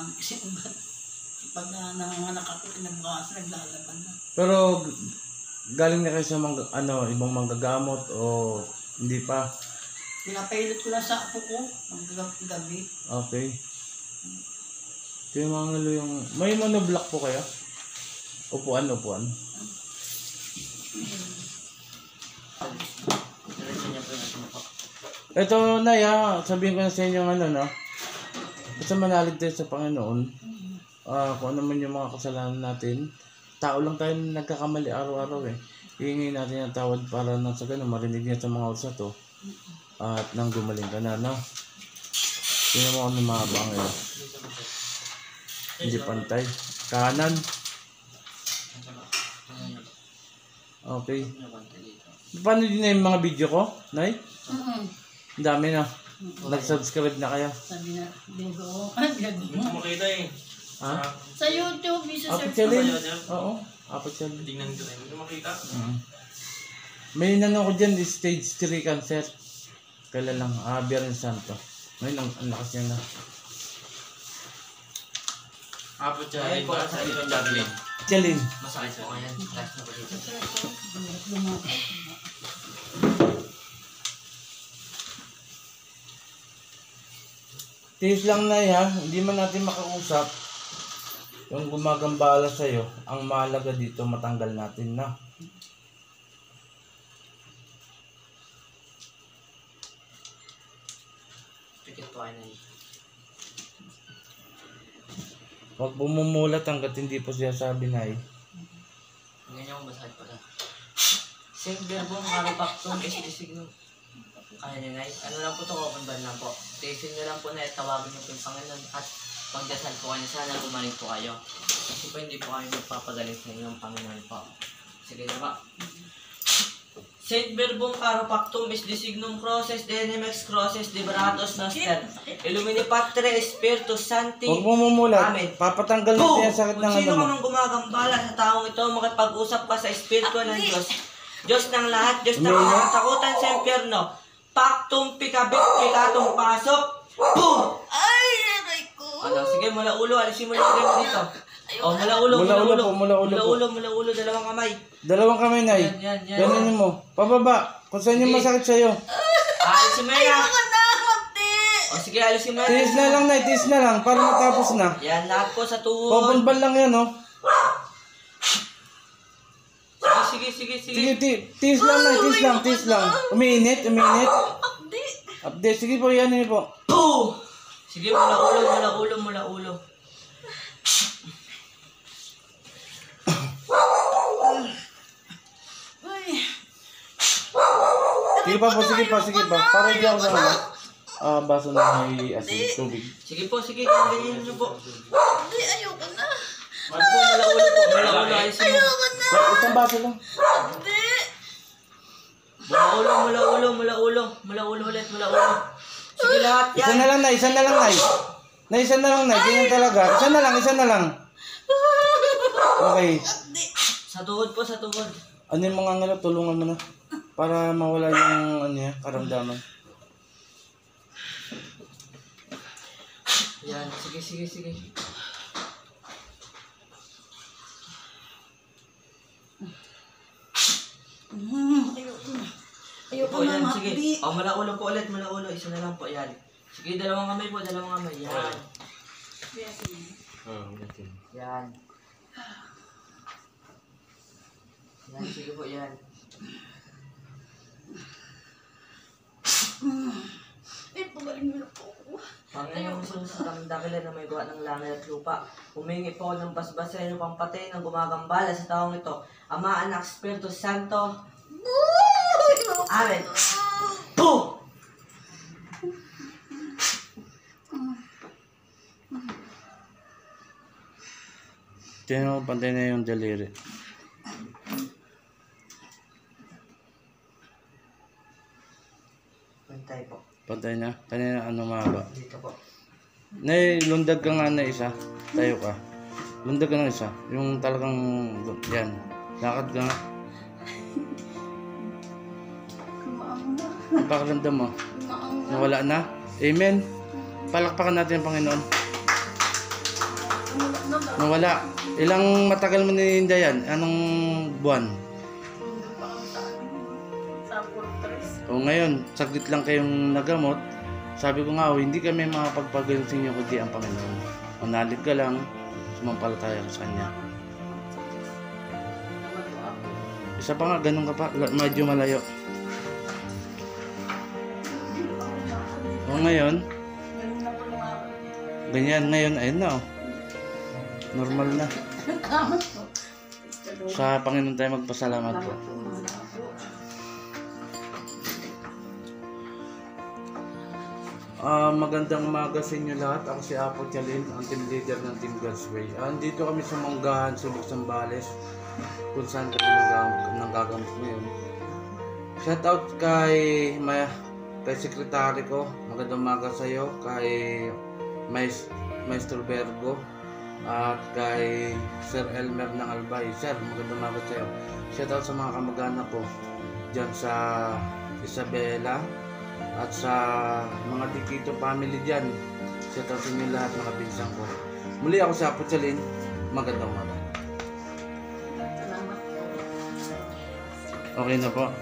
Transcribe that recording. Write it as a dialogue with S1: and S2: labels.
S1: namin kasi pag na, nanganganak ako, kinabukasan, naglalaban na.
S2: Pero galing na kayo sa mga, ano, ibang manggagamot o hindi pa?
S1: Pinapailit ko lang sa apo ko, ng gabi.
S2: Okay. Ito yung mga ngalo yung... May monoblock po kaya? Upuan, upuan.
S3: Ano.
S2: Ito, Nay, ha, sabihin ko na sa inyo ano, no? Basta manalig tayo sa Panginoon. Ah, kung ano man yung mga kasalanan natin. Tao lang tayo na nagkakamali araw-araw eh. Hihingi natin ang tawad para nang sa ganun, marinig niya sa mga na to. At nang gumaling ka na, no? Tingnan mo ano mahaba ngayon. Hindi pantay. Kanan. Okay. Paano din na yung mga video ko, Nay?
S1: Mm-mm.
S2: Ang dami na. Nag-subscribe na kayo.
S1: Sabi na, ko. Binago
S3: Hindi
S1: mo.
S3: ko makita eh.
S2: Ha?
S1: Sa YouTube, isa
S2: Apat
S1: search
S2: siya
S1: ko.
S2: rin. Oo. Apat siya rin.
S3: Tingnan ko rin. Hindi ko makita.
S2: Mhm. May nanong ko dyan, is stage 3 cancer. Kailan lang, ah, Biyernes Santo. Ngayon, ang, ang lakas niya na.
S3: Apo siya. Ayun po, sa ibang javelin.
S2: Chalin.
S3: Masakit po. Ayan, last na po dito.
S2: Tiis lang na ha, hindi man natin makausap. Yung gumagambala sa'yo, ang mahalaga dito matanggal natin na.
S3: Pikit po yun.
S2: Huwag bumumulat hanggat hindi po siya sabi na eh.
S3: Ganyan ko masakit pala. Same verbum carupactum is designo. Kaya niya na Ano lang po ito, open ban lang po. Tiisin niyo lang po na tawagin niyo po yung Panginoon at pagdasal po kayo. Sana gumaling po kayo. Kasi po hindi po kayo magpapagaling sa inyo ng Panginoon po. Sige na ba? Saint verbum carupactum is designum crosses denemex crosses liberatos noster. Illumini Patre Spiritus Sancti.
S2: Huwag bumumulat.
S3: Amen.
S2: Papatanggal natin yung sakit ng
S3: Kung sino
S2: ano mo.
S3: ka mang gumagambala sa taong ito, makipag-usap ka sa Espiritu ng Diyos. Diyos ng lahat, Diyos ng
S2: Amen.
S3: katakutan sa impyerno. Pactum pikabit, pikatong pasok. Boom!
S1: Ay, aray ko.
S3: Ano, sige, mula ulo, alisin mo yung ganun dito. Oh, mula ulo,
S2: Mula
S3: mula,
S2: ulo mula ulo
S3: mula ulo, mula ulo, dalawang kamay.
S2: Dalawang kamay na
S3: Yan, yan, yan.
S2: Ganun mo. Pababa. Kung saan yung masakit sa'yo.
S3: Alisin mo yan.
S1: Ako na, hindi.
S3: O sige, alisin mo yan.
S2: Tiis na lang na, tiis na lang. Para matapos na.
S3: Yan, lahat po sa tuhod.
S2: Pabunban lang yan, oh.
S3: Sige, sige, sige,
S2: ti tiis lang na, tiis lang, tiis lang. Umiinit, umiinit.
S1: Hindi.
S2: Update, sige po, yan yun po.
S3: Sige, mula ulo, mula ulo, mula ulo.
S1: Ay.
S2: Sige pa po, sige pa, sige pa. Para hindi ako na ano. Ah, baso na may asin, tubig.
S3: Sige po, sige, ganyan nyo po.
S1: Hindi, ayoko
S3: Ano po, mula ulo po, mula ulo, alisin mo.
S1: Ayoko na.
S2: Ah, Isang baso lang.
S1: Hindi.
S3: Mula ulo, mula ulo, mula ulo, mula ulo ulit, mula ulo. Sige lahat
S2: Isa
S3: yan.
S2: na lang na, isa na lang na. Na isa na lang na, ganyan talaga. Isa na lang, isa na lang. Okay.
S3: Sa tuhod po, sa tuhod.
S2: Ano yung mga ngalo, tulungan mo na. Para mawala yung ano yan, karamdaman.
S3: Yan, sige, sige, sige.
S1: Mm, ayoko na. Ayoko
S3: Po,
S1: na,
S3: yan, sige.
S1: mahapdi.
S3: O, mula ulo po ulit, mula ulo. Isa na lang po, yan. Sige, dalawang kamay po, dalawang kamay. Yan. Yan. Yan, sige po, yan.
S1: Ay, pagaling mo na po ako.
S3: Jesus, kami dakilan na may gawa ng langit at lupa. Humingi po ng basbas sa inyo pampatay ng gumagambala sa taong ito. Ama, Anak, Espiritu Santo. Amen. Boom!
S2: Tingnan mo, pantay na yung daliri.
S3: Pantay po.
S2: Pantay na. Kanina ano mahaba. Nay, lundag ka nga na isa. Tayo ka. Lundag ka ng isa. Yung talagang, yan. Lakad ka nga. Ang pakiramdam mo. Nawala na. Amen. Palakpakan natin ang Panginoon.
S1: Nawala.
S2: Ilang matagal mo nininda yan? Anong buwan? O ngayon, saglit lang kayong nagamot. Sabi ko nga, oh, hindi kami makapagpagaling sa inyo kundi ang Panginoon. Manalig ka lang, sumampalataya ka sa Kanya. Isa pa nga, ganun ka pa, medyo malayo. O ngayon,
S1: nung ako.
S2: ganyan, ngayon, ayun na oh. Normal na. Sa Panginoon tayo magpasalamat po. Ah, magandang umaga sa inyo lahat. Ako si Apo Chalin, ang team leader ng Team God's Way. Andito kami sa Manggahan, Subok Sambales, kung saan kami nang nanggagamot ngayon. Shout out kay may kay sekretary ko. Magandang umaga sa iyo kay Mais, Maestro Bergo at kay Sir Elmer ng Albay. Sir, magandang umaga sa iyo. Shout out sa mga kamag-anak ko diyan sa Isabela at sa mga Dikito family dyan. Shout out sa inyo lahat mga pinsang ko. Muli ako sa Apo Chalin. Magandang umaga. Okay na po.